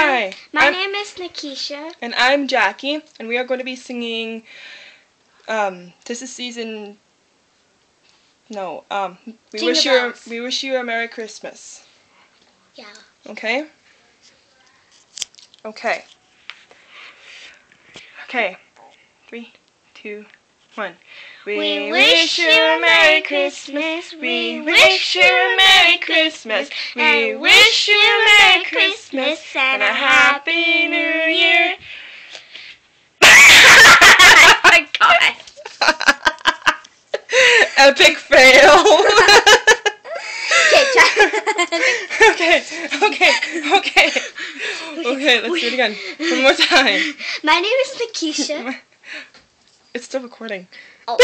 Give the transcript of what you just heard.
Hi. My I'm- name is Nikisha. And I'm Jakki, and we are going to be singing. Um, this is season. No. Um, we Jingle wish you. A, we wish you a Merry Christmas. Yeah. Okay. Okay. Okay. Three, two, one. We wish you a Merry Christmas. We wish you a Merry Christmas. We wish you a Merry Christmas and a Happy New Year. Oh my God. Epic fail. Okay, okay, okay, okay. Okay, let's do it again. One more time. My name is Nikisha. It's still recording. Oh.